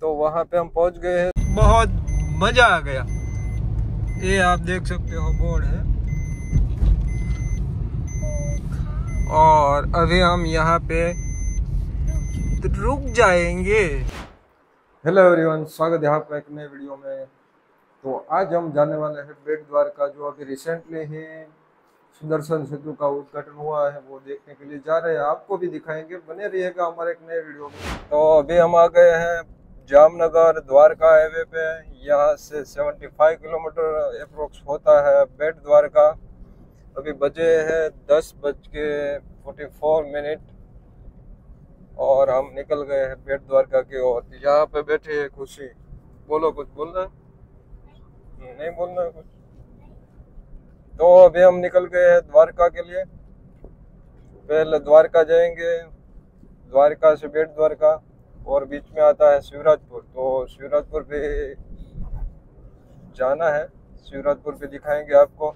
तो वहाँ पे हम पहुँच गए हैं। बहुत मज़ा आ गया। ये आप देख सकते हो बोर्ड है। और अभी हम यहाँ पे रुक जाएँगे। हेलो एवरीवन स्वागत है आपका एक नए वीडियो में। तो आज हम जाने वाले हैं बेट द्वारका जो अभी रिसेंटली ही। सुदर्शन सेतु का उद्घाटन हुआ है वो देखने के लिए जा रहे हैं। आपको भी दिखाएँगे बने रहिएगा हमारे एक नए वीडियो में। तो अभी हम आ गए हैं जामनगर द्वारका हाईवे पे, यहाँ से 75 किलोमीटर अप्रोक्स होता है बेट द्वारका। अभी बजे हैं दस बज के फोर्टी फोर मिनट और हम निकल गए हैं बेट द्वारका की ओर। यहाँ पे बैठे है खुशी। बोलो कुछ बोलना नहीं बोलना है कुछ? तो अभी हम निकल गए हैं द्वारका के लिए। पहले द्वारका जाएँगे। द्वारका से बेट द्वारका। और बीच में आता है शिवराजपुर। तो शिवराजपुर पे जाना है। शिवराजपुर पे दिखाएँगे आपको।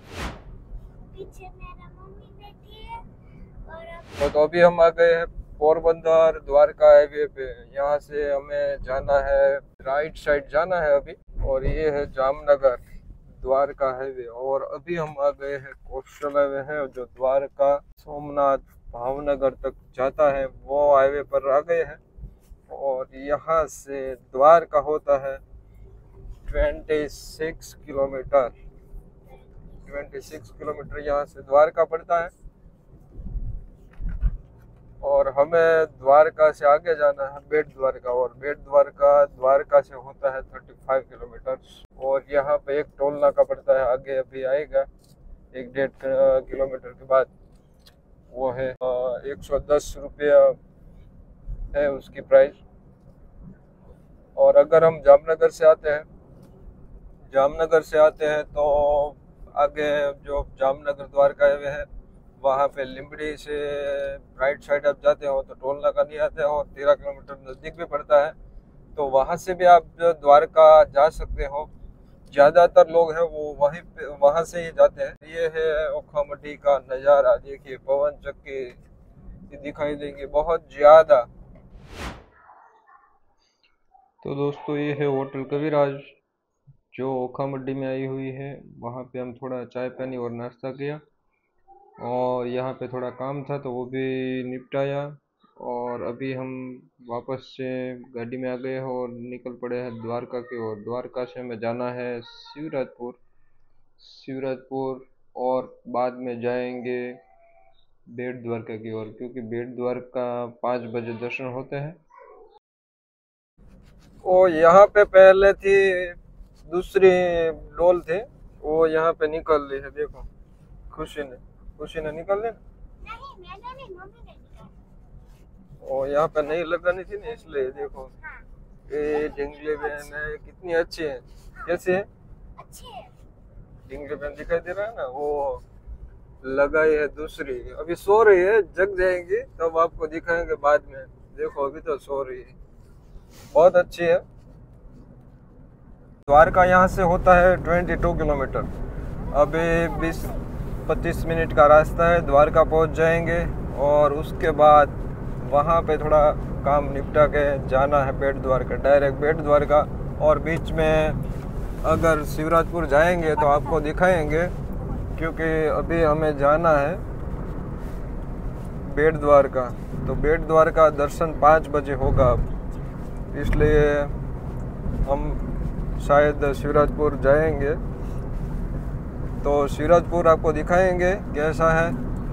तो, तो अभी हम आ गए हैं पोरबंदर द्वारका हाईवे पे। यहाँ से हमें जाना है राइट साइड जाना है अभी। और ये है जामनगर द्वारका हाईवे। और अभी हम आ गए हैं कोस्टल हाईवे है जो द्वारका सोमनाथ भावनगर तक जाता है। वो हाईवे पर आ गए हैं। और यहाँ से द्वारका होता है 26 किलोमीटर। 26 किलोमीटर यहाँ से द्वारका पड़ता है। और हमें द्वारका से आगे जाना है, बेट द्वारका, और बेट द्वारका द्वारका से होता है 35 किलोमीटर और यहाँ पे एक टोल नाका पड़ता है, आगे अभी आएगा, एक डेढ़ किलोमीटर के बाद। वो है एक सौ दस रुपया है उसकी प्राइस और अगर हम जामनगर से आते हैं, जामनगर से आते हैं तो आगे जो जामनगर द्वारका हाईवे है, वहाँ पे लिम्बड़ी से राइट साइड आप जाते हो तो टोल नाका नहीं आते हो और तेरह किलोमीटर नज़दीक भी पड़ता है। तो वहाँ से भी आप द्वारका जा सकते हो, ज़्यादातर लोग हैं वो वहीं पे, वहाँ से ही जाते हैं। ये है ओखामठी का नज़ारा, देखिए, पवन चक्की दिखाई देंगे, बहुत ज़्यादा तो दोस्तों, ये है होटल कविराज, जो ओखा मड्डी में आई हुई है। वहाँ पे हम थोड़ा चाय पानी और नाश्ता किया और यहाँ पे थोड़ा काम था तो वो भी निपटाया और अभी हम वापस से गाड़ी में आ गए हैं और निकल पड़े हैं द्वारका की ओर। द्वारका से हमें जाना है शिवराजपुर। शिवराजपुर और बाद में जाएँगे बेट द्वारका की ओर क्योंकि बेट द्वारका पाँच बजे दर्शन होते हैं। ओ यहाँ पे पहले थी दूसरी डोल थे वो यहाँ पे निकल ली है देखो। खुशी ने खुशी ने निकल ली नहीं मैंने नहीं मम्मी ने निकाला। और यहाँ पे नहीं लगानी थी ना इसलिए देखो। हाँ। ये डिंगली बहन है कितनी अच्छी है। कैसे है? डिंगली बहन दिखाई दे रहा है ना वो लगाई है दूसरी। अभी सो रही है, जग जाएँगी, तब आपको दिखाएँगे बाद में। देखो, अभी तो सो रही है। बहुत अच्छी है। द्वारका यहाँ से होता है 22 किलोमीटर। अभी 20 25 मिनट का रास्ता है, द्वारका पहुँच जाएँगे और उसके बाद वहाँ पे थोड़ा काम निपटा के जाना है बेट द्वारका, डायरेक्ट बेट द्वारका। और बीच में अगर शिवराजपुर जाएँगे तो आपको दिखाएँगे क्योंकि अभी हमें जाना है बेट द्वारका तो बेट द्वारका दर्शन पाँच बजे होगा अब। इसलिए हम शायद शिवराजपुर जाएँगे। तो शिवराजपुर आपको दिखाएँगे कैसा है।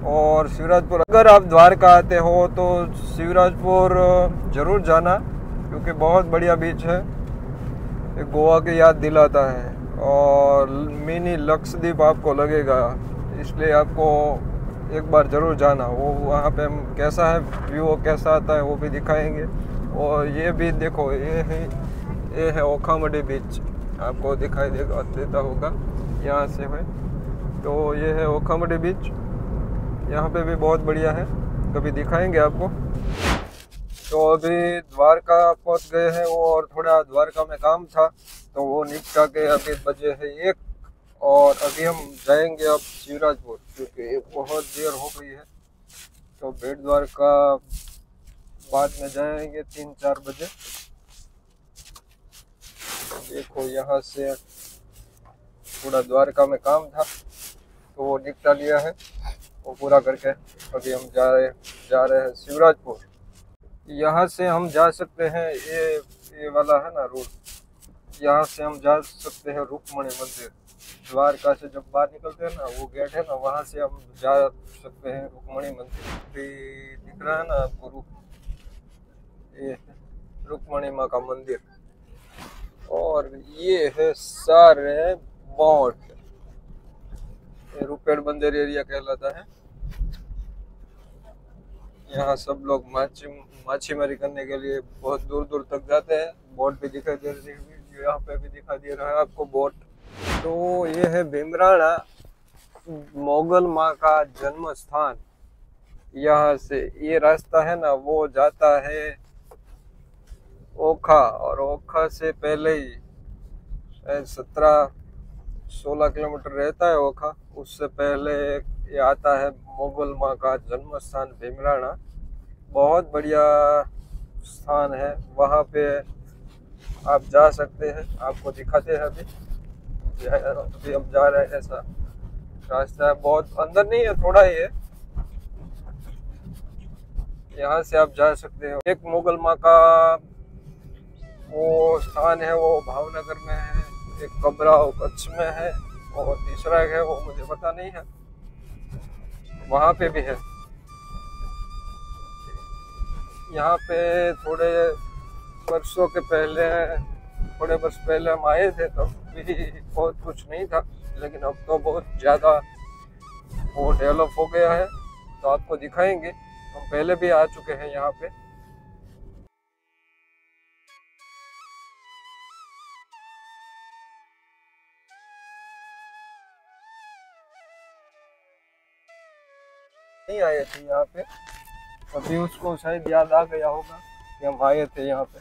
और शिवराजपुर, अगर आप द्वारका आते हो तो शिवराजपुर ज़रूर जाना, क्योंकि बहुत बढ़िया बीच है। गोवा की याद दिलाता है। और मिनी लक्षद्वीप आपको लगेगा, इसलिए आपको एक बार ज़रूर जाना। वो वहाँ पे हम कैसा है, व्यू कैसा आता है, वो भी दिखाएँगे। और ये भी देखो, ये है ये है ओखामडी बीच। आपको दिखाई देगा, देता होगा, यहाँ से है। तो ये है ओखामडी बीच। यहाँ पे भी बहुत बढ़िया है। कभी दिखाएँगे आपको? तो अभी द्वारका पहुँच गए हैं वो और थोड़ा द्वारका में काम था तो वो निपटा के अभी बजे है एक और अभी हम जाएँगे अब शिवराजपुर, क्योंकि बहुत देर हो गई है। तो बेट द्वारका बाद में जाएँगे तीन चार बजे। देखो यहाँ से पूरा द्वारका में काम था तो वो निपटा लिया है, वो पूरा करके अभी हम जा रहे जा रहे हैं शिवराजपुर। यहाँ से हम जा सकते हैं, ये ये वाला है ना रोड यहाँ से हम जा सकते हैं रुक्मणी मंदिर। द्वारका से जब बाहर निकलते हैं ना, वो गेट है ना, वहाँ से हम जा सकते हैं रुक्मणी मंदिर। भी दिख रहा है ना आपको रुक ये रुक्मणी माँ का मंदिर। और ये है सारे बोट ये रुपेड़ बंदर एरिया कहलाता है। यहाँ सब लोग माछी माछीमारी करने के लिए बहुत दूर दूर तक जाते हैं। बोट भी दिखाई दे रही है यहाँ पे भी दिखाई दे रहा है आपको बोट। तो ये है भीमराणा, मोगल माँ का जन्म स्थान यहाँ से ये रास्ता है ना, वो जाता है ओखा, और ओखा से पहले ही सत्रह सोलह किलोमीटर रहता है ओखा। उससे पहले ये आता है मोगल माँ का जन्म स्थान भीमराणा। बहुत बढ़िया स्थान है। वहाँ पे आप जा सकते हैं। आपको दिखाते हैं अभी। अभी हम जा रहे हैं ऐसा रास्ता। है बहुत अंदर नहीं है, थोड़ा ही है। यहाँ से आप जा सकते हो। एक मुगल माँ का वो स्थान है, वो भावनगर में है। एक कबरा वो कच्छ में है और तीसरा है, वो मुझे पता नहीं है। वहाँ पे भी है। यहाँ पे थोड़े वर्षों के पहले, थोड़े वर्ष पहले हम आए थे तब भी बहुत कुछ नहीं था, लेकिन अब तो बहुत ज़्यादा वो डेवलप हो गया है तो आपको दिखाएँगे। हम पहले भी आ चुके हैं यहाँ पे। नहीं आए थे यहाँ पे। अभी उसको शायद याद आ गया होगा कि हम आए थे यहाँ पे।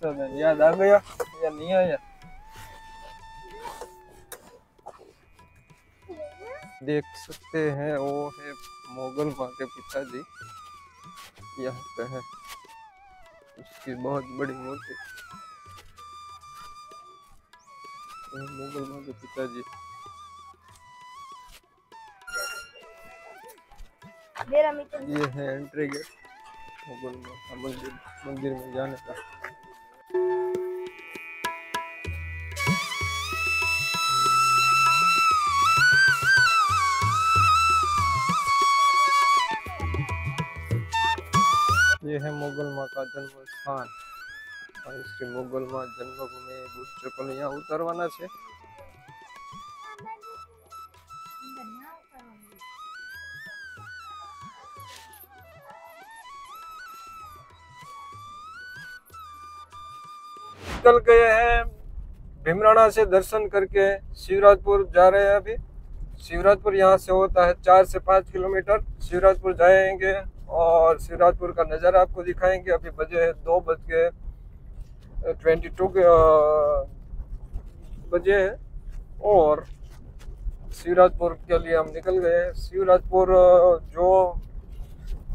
सब याद आ गया या नहीं आया? देख सकते हैं, वो है मोगल माँ के पिताजी। यहाँ पे है। उसकी बहुत बड़ी मूर्ति। मोगल माँ के पिताजी। मेरा मित्र ये है एंट्री गेट मंदिर मंदिर में जाने का। ये है मुगल माँ का जन्म स्थान और इसकी मुगल माँ जन्मभूमि बुस्टर को यहाँ उतरवाना है निकल गए हैं। भीमराणा से दर्शन करके शिवराजपुर जा रहे हैं अभी। शिवराजपुर यहाँ से होता है चार से पाँच किलोमीटर। शिवराजपुर जाएँगे और शिवराजपुर का नज़ारा आपको दिखाएँगे। अभी बजे है दो बज के ट्वेंटी टू बजे है। और शिवराजपुर के लिए हम निकल गए हैं। शिवराजपुर जो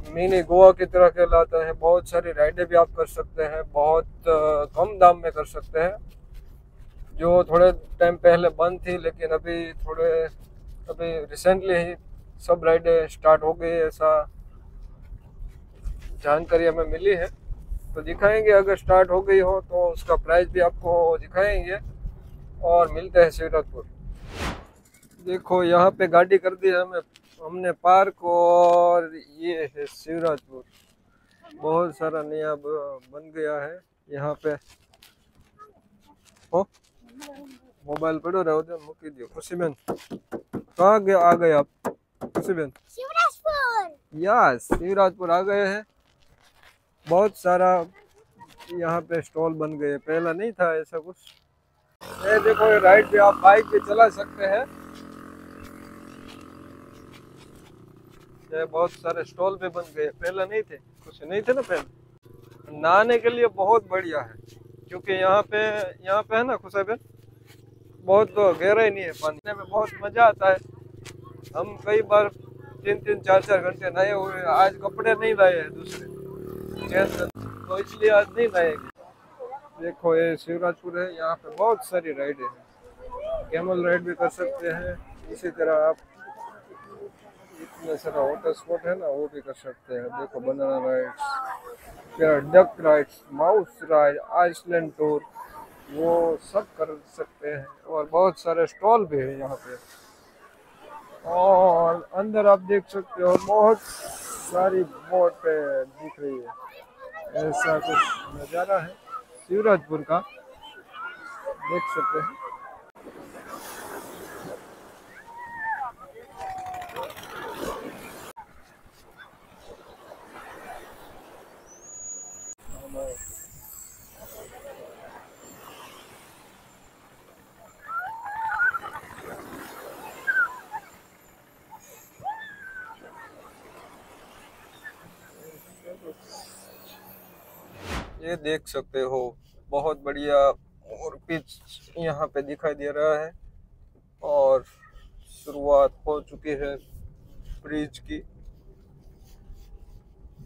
मिनी गोवा की तरह कहलाता है, बहुत सारी राइडें भी आप कर सकते हैं, बहुत कम दाम में कर सकते हैं, जो थोड़े टाइम पहले बंद थी, लेकिन अभी थोड़े, अभी रिसेंटली ही सब राइडें स्टार्ट हो गई, ऐसा जानकारी हमें मिली है। तो दिखाएँगे, अगर स्टार्ट हो गई हो तो उसका प्राइस भी आपको दिखाएँगे, और मिलते हैं शिवराजपुर। देखो, यहाँ पे गाड़ी कर दी है हमें। हमने पार्क और ये है शिवराजपुर। बहुत सारा नया बन गया है। यहाँ पे ओ मोबाइल पड़ो रहो दे मुकी दियो। खुशी बहन कहाँ गए आ गए आप? खुशी बहन। शिवराजपुर। यस शिवराजपुर आ गए हैं। बहुत सारा यहाँ पे स्टॉल बन गए। पहला नहीं था ऐसा कुछ। ये देखो ये राइड पे आप बाइक पे चला सकते हैं। ये बहुत सारे स्टॉल भी बन गए। पहला नहीं थे, कुछ नहीं थे ना पहले? नहाने के लिए बहुत बढ़िया है, क्योंकि यहाँ पे यहाँ पे है ना खुशा बहुत तो गहरा ही नहीं है पानी। में बहुत मज़ा आता है। हम कई बार तीन तीन, चार चार घंटे नहाए हुए आज कपड़े नहीं लाए हैं दूसरे। तो इसलिए आज नहीं लाएँगे देखो, ये शिवराजपुर है, यहाँ पे बहुत सारी राइडें हैं। कैमल राइड भी कर सकते हैं। इसी तरह आप इतने सारा वाटर स्पोर्ट है ना, वो भी कर सकते हैं। देखो banana rides duck rides mouse ride island tour वो सब कर सकते हैं। और बहुत सारे स्टॉल भी है यहाँ पे। और अंदर आप देख सकते हो, बहुत सारी बोट दिख रही है। ऐसा कुछ नज़ारा है। शिवराजपुर का, देख सकते हैं। ये देख सकते हो, बहुत बढ़िया और पिच यहाँ पे दिखाई दे रहा है और शुरुआत हो चुकी है ब्रिज की।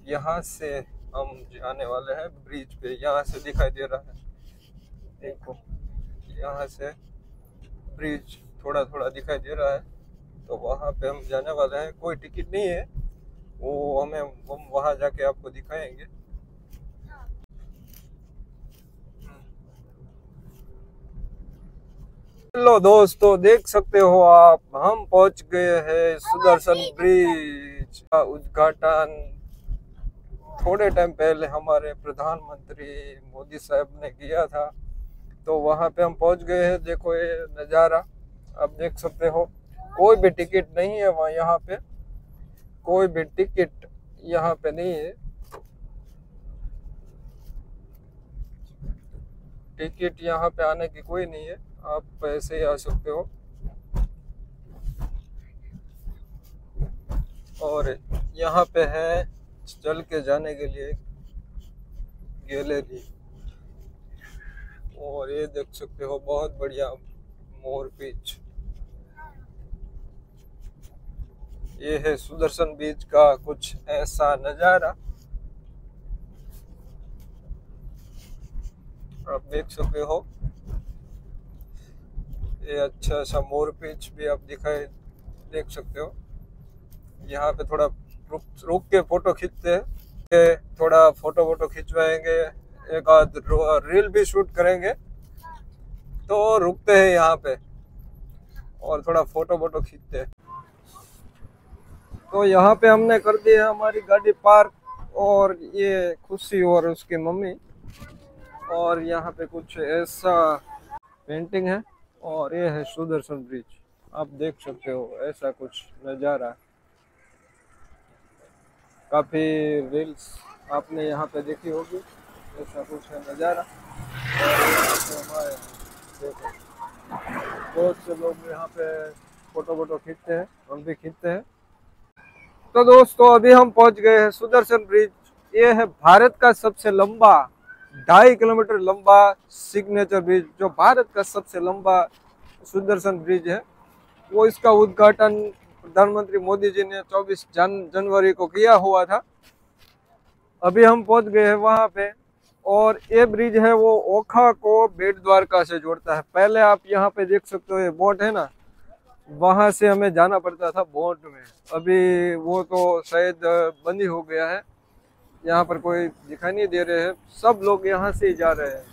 यहाँ से हम जाने वाले हैं ब्रिज पे, यहाँ से दिखाई दे रहा है। देखो, यहाँ से ब्रिज थोड़ा थोड़ा दिखाई दे रहा है तो वहाँ पे हम जाने वाले हैं। कोई टिकट नहीं है। वो हमें हम वहाँ जाके आपको दिखाएँगे। हेलो दोस्तों देख सकते हो आप हम पहुँच गए हैं सुदर्शन ब्रिज का उद्घाटन। थोड़े टाइम पहले हमारे प्रधानमंत्री मोदी साहब ने किया था तो वहाँ पे हम पहुँच गए हैं। देखो ये नज़ारा आप देख सकते हो। कोई भी टिकट नहीं है वहाँ यहाँ पे। कोई भी टिकट यहाँ पे नहीं है। टिकट यहाँ पे आने की कोई नहीं है। आप पैसे आ सकते हो। और यहाँ पे है चल के जाने के लिए गैलरी। और ये देख सकते हो, बहुत बढ़िया मोर बीच। ये है सुदर्शन बीच का कुछ ऐसा नज़ारा। आप देख सकते हो। ये अच्छा सा मोर पिच भी आप दिखाई देख सकते हो। यहाँ पे थोड़ा रुक रुक के फ़ोटो खींचते हैं। थोड़ा फ़ोटो वोटो खिंचवाएँगे। एक आध रील भी शूट करेंगे। तो रुकते हैं यहाँ पे और थोड़ा फ़ोटो वोटो खींचते हैं। तो यहाँ पे हमने कर दी है हमारी गाड़ी पार्क और ये खुशी और उसकी मम्मी। और यहाँ पे कुछ ऐसा पेंटिंग है और ये है सुदर्शन ब्रिज। आप देख सकते हो ऐसा कुछ नज़ारा। काफ़ी रील्स आपने यहाँ पे देखी होगी। ऐसा कुछ है नज़ारा। बहुत से लोग यहाँ पे फ़ोटो वोटो खींचते हैं, हम भी खींचते हैं। तो दोस्तों, अभी हम पहुँच गए हैं सुदर्शन ब्रिज। ये है भारत का सबसे लंबा, ढाई किलोमीटर लंबा सिग्नेचर ब्रिज, जो भारत का सबसे लंबा सुदर्शन ब्रिज है। वो इसका उद्घाटन प्रधानमंत्री मोदी जी ने 24 जन, जनवरी को किया हुआ था। अभी हम पहुँच गए हैं वहाँ पे, और ये ब्रिज है वो ओखा को बेट द्वारका से जोड़ता है। पहले आप यहाँ पे देख सकते हो, ये बोट है ना? वहाँ से हमें जाना पड़ता था बोट में। अभी वो तो शायद बंद ही हो गया है। यहाँ पर कोई दिखाई नहीं दे रहे हैं। सब लोग यहाँ से ही जा रहे हैं।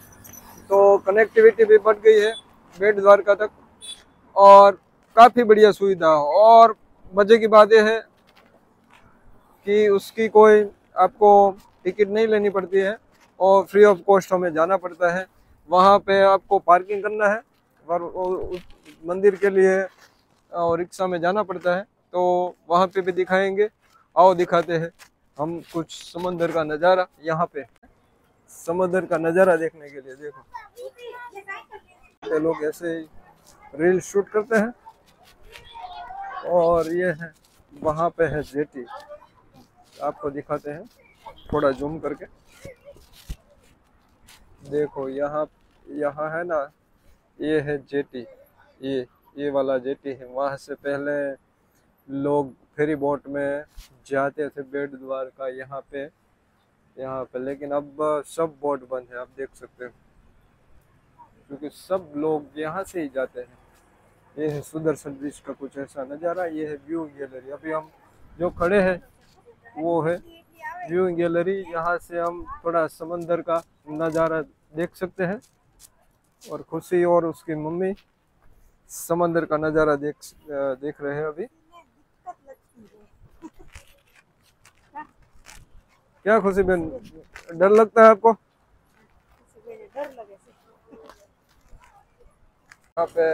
तो कनेक्टिविटी भी बढ़ गई है बेट द्वारका तक। और काफ़ी बढ़िया सुविधा और मज़े की बात यह है कि उसकी कोई आपको टिकट नहीं लेनी पड़ती है और फ्री ऑफ़ कॉस्ट हमें जाना पड़ता है। वहाँ पे आपको पार्किंग करना है। और मंदिर के लिए और रिक्शा में जाना पड़ता है तो वहाँ पे भी दिखाएँगे। आओ दिखाते हैं। हम कुछ समंदर का नज़ारा यहाँ पे। समंदर का नज़ारा देखने के लिए देखो। लोग ऐसे रील शूट करते हैं। और ये है, वहाँ पे है जेटी। आपको दिखाते हैं, थोड़ा जूम करके। देखो, यहाँ यहाँ है ना, ये है जेटी। ये ये वाला जेटी है, वहाँ से पहले लोग फेरी बोट में जाते थे बेट द्वार का यहाँ पे यहाँ पे। लेकिन अब सब बोट बंद है, आप देख सकते हैं। क्योंकि सब लोग यहाँ से ही जाते हैं। ये है सुदर्शन ब्रिज का कुछ ऐसा नज़ारा, ये है व्यू गैलरी। अभी हम जो खड़े हैं, वो है व्यू गैलरी। यहाँ से हम थोड़ा समंदर का नज़ारा देख सकते हैं और खुशी और उसकी मम्मी समंदर का नज़ारा देख देख रहे हैं अभी। क्या खुशी बहन? डर लगता है आपको? यहाँ पे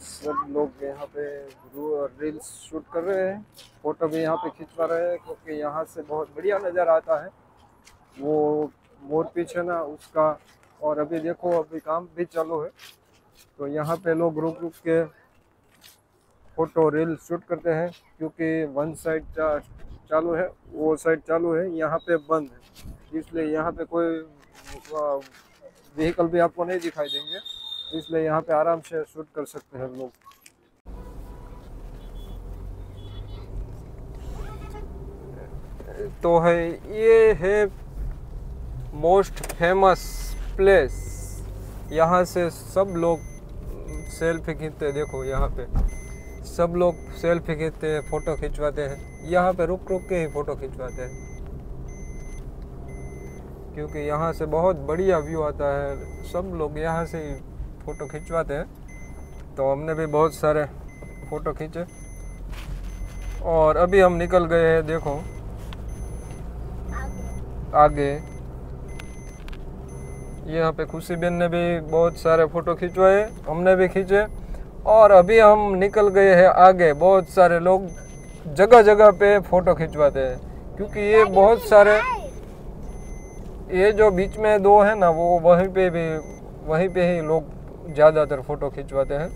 सब लोग यहाँ पे रील्स शूट कर रहे हैं। फ़ोटो भी यहाँ पे खिंचवा रहे हैं, क्योंकि यहाँ से बहुत बढ़िया नज़र आता है। वो, मोर पीछे ना उसका और अभी देखो, अभी काम भी चालू है। तो यहाँ पे लोग रुक रुक के फ़ोटो रील शूट करते हैं, क्योंकि वन साइड चालू है, वो साइड चालू है, यहाँ पे बंद है। इसलिए यहाँ पे कोई व्हीकल भी आपको नहीं दिखाई देंगे। इसलिए यहाँ पे आराम से शूट कर सकते हैं लोग। तो है, ये है मोस्ट फ़ेमस प्लेस यहाँ से सब लोग सेल्फी खींचते, देखो यहाँ पे। सब लोग सेल्फी खींचते हैं फ़ोटो खिंचवाते हैं। यहाँ पे रुक रुक के ही फ़ोटो खिंचवाते हैं। क्योंकि यहाँ से बहुत बढ़िया व्यू आता है। सब लोग यहाँ से ही फ़ोटो खिंचवाते हैं। तो हमने भी बहुत सारे फ़ोटो खींचे। और अभी हम निकल गए हैं, देखो। आगे। यहाँ पे खुशी बहन ने भी बहुत सारे फ़ोटो खिंचवाए हमने भी खींचे। और अभी हम निकल गए हैं आगे बहुत सारे लोग जगह जगह पे फ़ोटो खिंचवाते हैं क्योंकि ये बहुत सारे ये जो बीच में दो है ना वो वहीं पे भी वहीं पे ही लोग ज़्यादातर फ़ोटो खिंचवाते हैं।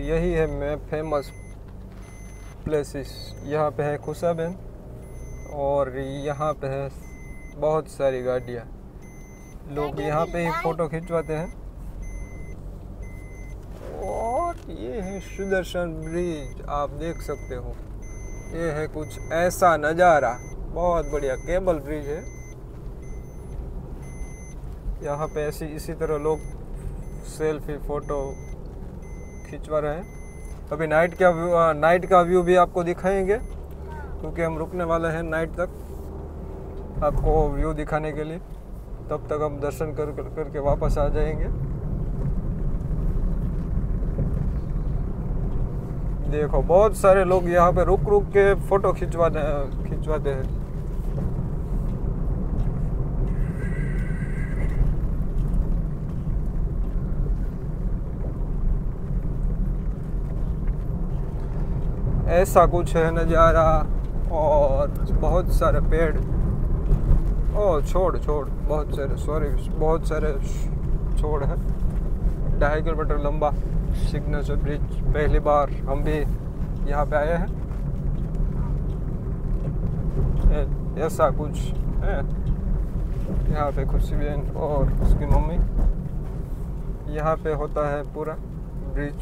यही है मैं फ़ेमस प्लेसेस यहाँ पे है खुशा बहन और यहाँ पे है बहुत सारी गाड़ियाँ। लोग यहाँ पे ही फ़ोटो खिंचवाते हैं। और ये है सुदर्शन ब्रिज आप देख सकते हो। ये है कुछ ऐसा नज़ारा बहुत बढ़िया केबल ब्रिज है। यहाँ पे ऐसी इसी तरह लोग सेल्फी फ़ोटो खिंचवा रहे हैं। अभी नाइट का व्यू नाइट का व्यू भी आपको दिखाएँगे, क्योंकि हम रुकने वाले हैं नाइट तक, आपको व्यू दिखाने के लिए। तब तक हम दर्शन कर कर, करके वापस आ जाएँगे। देखो, बहुत सारे लोग यहाँ पे रुक रुक के फ़ोटो खिंचवाते खिंचवाते हैं। ऐसा कुछ है नज़ारा और बहुत सारे पेड़। ओ, छोड़ छोड़, बहुत सारे सॉरी बहुत सारे छोड़ है। ढाई किलोमीटर लंबा सिग्नेचर ब्रिज पहली बार हम भी यहाँ पे आए हैं। ऐसा कुछ है। यहाँ पे खुशी बहन और उसकी मम्मी। यहाँ पे होता है पूरा ब्रिज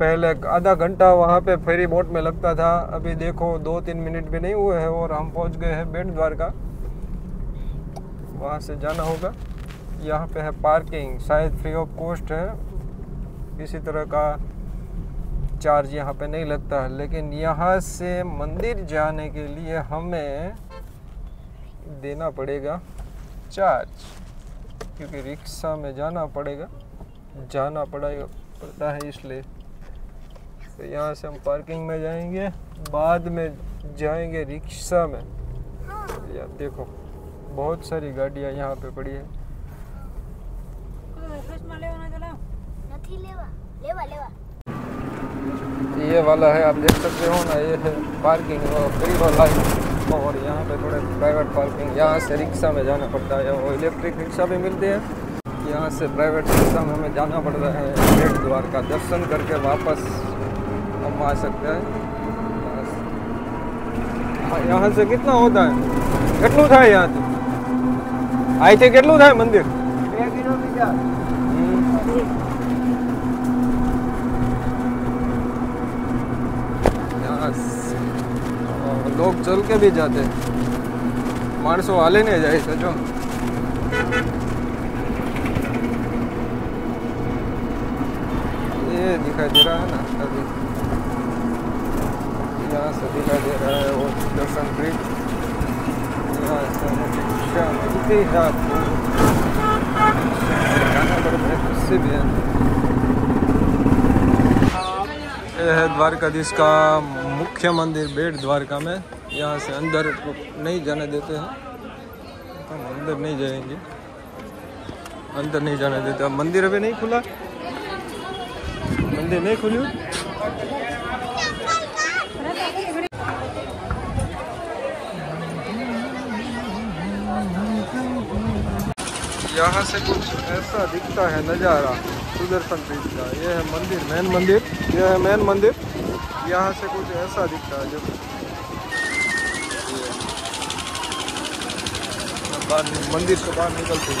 पहले आधा घंटा वहाँ पे फेरी बोट में लगता था। अभी देखो दो तीन मिनट भी नहीं हुए हैं और हम पहुँच गए हैं बेट द्वारका वहाँ से जाना होगा। यहाँ पे है पार्किंग, शायद फ्री ऑफ़ कॉस्ट है। किसी तरह का चार्ज यहाँ पे नहीं लगता है। लेकिन यहाँ से मंदिर जाने के लिए हमें देना पड़ेगा चार्ज क्योंकि रिक्शा में जाना पड़ेगा। जाना पड़ेगा पड़ता है इसलिए। तो यहाँ से हम पार्किंग में जाएँगे, बाद में जाएँगे रिक्शा में। यार देखो, बहुत सारी गाड़ियाँ यहाँ पे पड़ी है। ये वाला है, आप देख सकते हो ना, ये है पार्किंग और यहाँ पे थोड़े प्राइवेट पार्किंग यहाँ से रिक्शा में जाना पड़ता है और इलेक्ट्रिक रिक्शा भी मिलती है। यहाँ से प्राइवेट रिक्शा में हमें जाना पड़ रहा है बेट द्वार का दर्शन करके वापस। हम आ सकते हैं यहाँ से- हाँ, यहाँ से कितना होता है કેટલું થાય અહીંયાથી અહીંથી કેટલું થાય મંદિર બે કિલોમીટર यहाँ से- और लोग चल के भी जाते हैं माणसो हाले नहीं જાય છે જો ये दिखाई दे रहा है ना अभी यहाँ से दिखाई दे रहा है वो दर्शन ब्रिज यहाँ से रिक्शा मिलती है आपको जाना पड़ता है उससे भी है ये है द्वारकाधीश का मुख्य मंदिर बेट द्वारका में। यहाँ से अंदर नहीं जाने देते हैं। हम अंदर नहीं जाएँगे। अंदर नहीं जाने देते। मंदिर अभी नहीं खुला। मंदिर नहीं खुल्યું यहाँ से कुछ ऐसा दिखता है नज़ारा, सुदर्शन ब्रिज का। ये है मंदिर, मेन मंदिर, यह है मेन मंदिर। यहाँ से कुछ ऐसा दिखता है जो मंदिर से बाहर निकलते।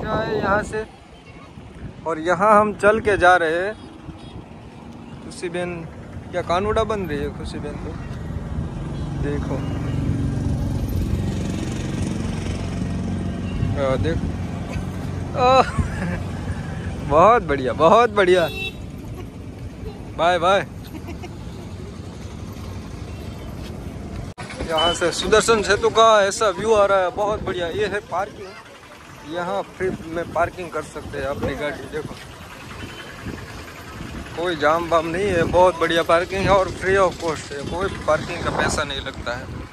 क्या है यहाँ से? और यहाँ हम चल के जा रहे हैं। खुशी बहन क्या कानूड़ा बन रही है खुशी बहन को देखो। देख। बहुत बढ़िया बहुत बढ़िया। Bye bye. यहाँ से सुदर्शन सेतु का ऐसा व्यू आ रहा है, बहुत बढ़िया। ये है पार्किंग। यहाँ फ्री में पार्किंग कर सकते हैं अपनी गाड़ी, देखो। कोई जाम वाम नहीं है, बहुत बढ़िया पार्किंग है और फ्री ऑफ़ कॉस्ट है। कोई पार्किंग का पैसा नहीं लगता है।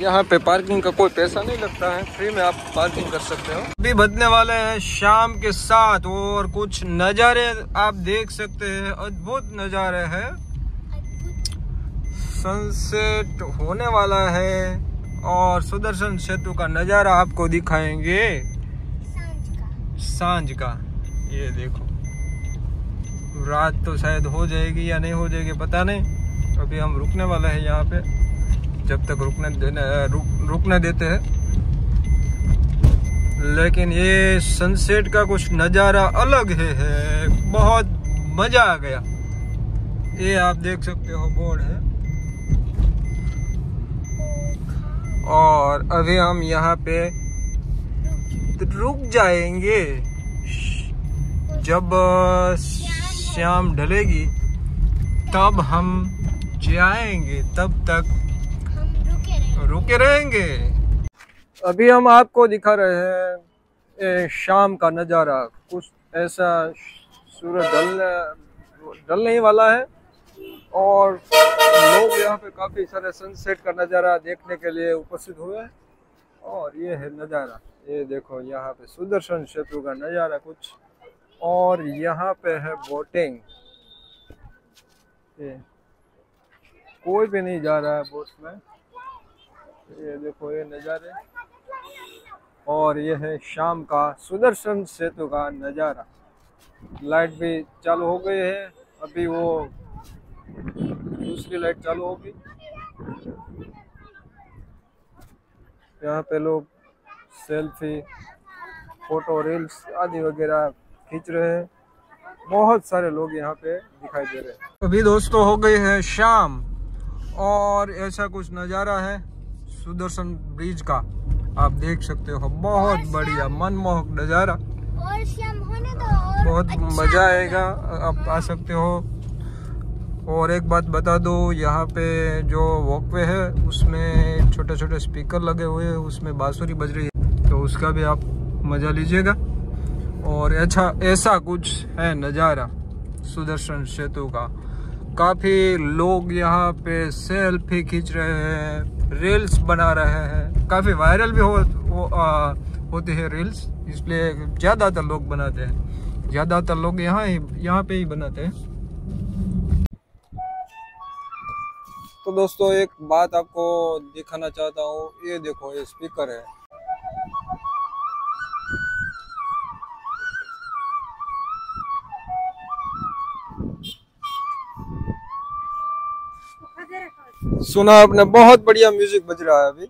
यहाँ पे पार्किंग का कोई पैसा नहीं लगता है। फ्री में आप पार्किंग कर सकते हो। अभी बदने वाले हैं शाम के साथ और कुछ नज़ारे आप देख सकते हैं। अद्भुत नज़ारे हैं। सनसेट होने वाला है और सुदर्शन सेतु का नज़ारा आपको दिखाएँगे। साँझ का का। ये देखो। रात तो शायद हो जाएगी या नहीं हो जाएगी, पता नहीं। अभी हम रुकने वाले हैं यहाँ पे। जब तक रुकने देने रुक, रुकने देते हैं। लेकिन ये सनसेट का कुछ नज़ारा अलग है, है। बहुत मज़ा आ गया। ये आप देख सकते हो बोर्ड है। और अभी हम यहाँ पे रुक जाएँगे। जब शाम ढलेगी तब हम जाएँगे। तब तक रुके रहेंगे। अभी हम आपको दिखा रहे हैं शाम का नज़ारा। कुछ ऐसा सूरज ढलने ही वाला है और लोग यहाँ पे काफ़ी सारे सनसेट का नज़ारा देखने के लिए उपस्थित हुए हैं। और ये है नज़ारा। ये देखो, यहाँ पे सुदर्शन सेतु का नज़ारा कुछ। और यहाँ पे है बोटिंग कोई भी नहीं जा रहा है बोट में। ये देखो, ये नज़ारे। और ये है शाम का सुदर्शन सेतु का नज़ारा। लाइट भी चालू हो गई है। अभी वो दूसरी लाइट चालू होगी। यहाँ पे लोग सेल्फी, फ़ोटो, रील्स आदि वगैरह खींच रहे हैं। बहुत सारे लोग यहाँ पे दिखाई दे रहे हैं। अभी दोस्तों, हो गई है शाम। और ऐसा कुछ नज़ारा है। सुदर्शन ब्रिज का आप देख सकते हो। बहुत बढ़िया मनमोहक नज़ारा। बहुत अच्छा मज़ा आएगा आप आ सकते हो। और एक बात बता दो यहाँ पे जो वॉकवे है उसमें छोटे छोटे स्पीकर लगे हुए हैं उसमें बांसुरी बज रही है। तो उसका भी आप मज़ा लीजिएगा। और अच्छा ऐसा कुछ है नज़ारा सुदर्शन सेतु का। काफ़ी लोग यहाँ पे सेल्फी खींच रहे हैं। रील्स बना रहे हैं। काफ़ी वायरल भी हो, हो आ, होते हैं रील्स। इसलिए ज़्यादातर लोग बनाते हैं। ज़्यादातर लोग यहाँ ही यहाँ पे ही बनाते हैं। तो दोस्तों एक बात आपको दिखाना चाहता हूँ। ये देखो ये स्पीकर है। सुना आपने बहुत बढ़िया म्यूज़िक बज रहा है अभी।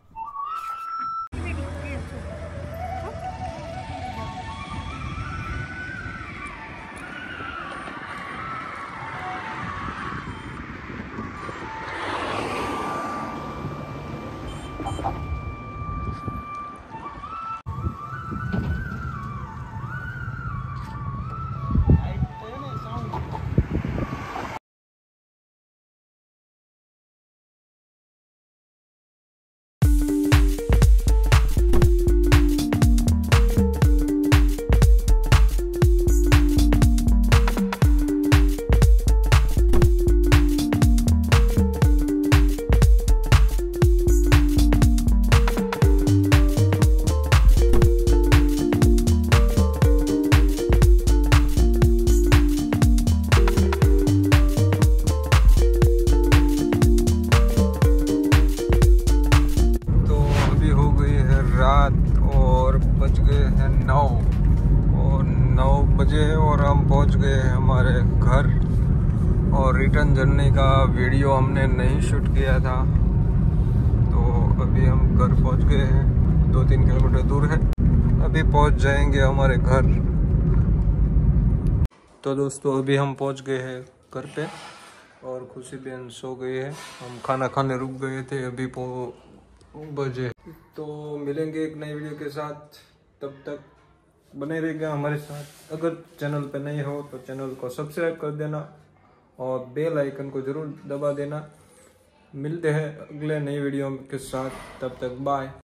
जर्नी का वीडियो हमने नहीं शूट किया था। तो अभी हम घर पहुँच गए हैं। दो तीन किलोमीटर दूर है। अभी पहुँच जाएँगे हमारे घर। तो दोस्तों, अभी हम पहुँच गए हैं घर पे और खुशी बहन सो गई है। हम खाना खाने रुक गए थे। अभी बजे। तो मिलेंगे एक नई वीडियो के साथ। तब तक बने रहिएगा हमारे साथ। अगर चैनल पे नए हो तो चैनल को सब्सक्राइब कर देना। और बेल आइकन को ज़रूर दबा देना। मिलते हैं अगले नई वीडियो के साथ। तब तक बाय